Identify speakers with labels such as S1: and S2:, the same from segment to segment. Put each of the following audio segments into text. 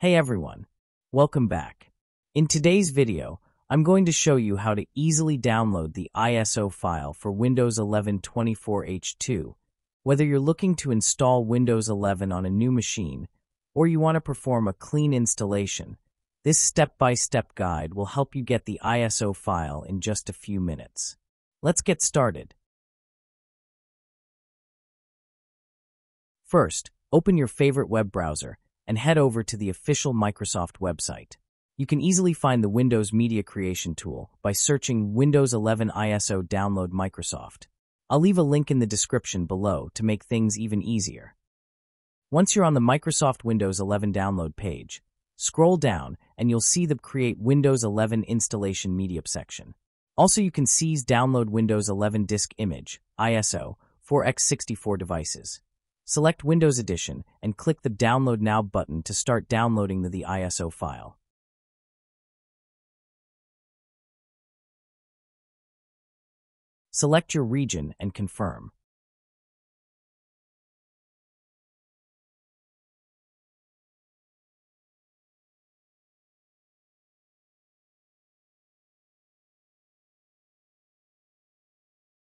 S1: Hey everyone, welcome back. In today's video, I'm going to show you how to easily download the ISO file for Windows 11 24H2, whether you're looking to install Windows 11 on a new machine or you want to perform a clean installation. This step-by-step guide will help you get the ISO file in just a few minutes. Let's get started. First, open your favorite web browser and head over to the official Microsoft website. You can easily find the Windows Media Creation tool by searching Windows 11 ISO Download Microsoft. I'll leave a link in the description below to make things even easier. Once you're on the Microsoft Windows 11 download page, scroll down and you'll see the Create Windows 11 Installation Media section. Also, you can seize Download Windows 11 Disk Image, ISO, for x64 devices. Select Windows Edition and click the Download Now button to start downloading the, the ISO file. Select your region and confirm.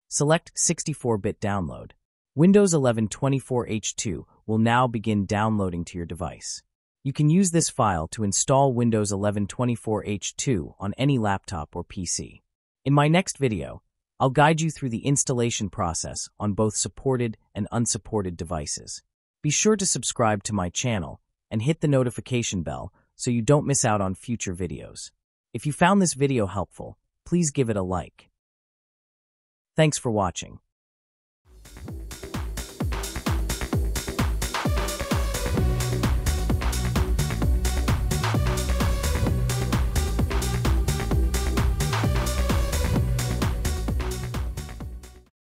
S1: Select 64-bit download. Windows 11 24H2 will now begin downloading to your device. You can use this file to install Windows 11 24H2 on any laptop or PC. In my next video, I'll guide you through the installation process on both supported and unsupported devices. Be sure to subscribe to my channel and hit the notification bell so you don't miss out on future videos. If you found this video helpful, please give it a like. Thanks for watching.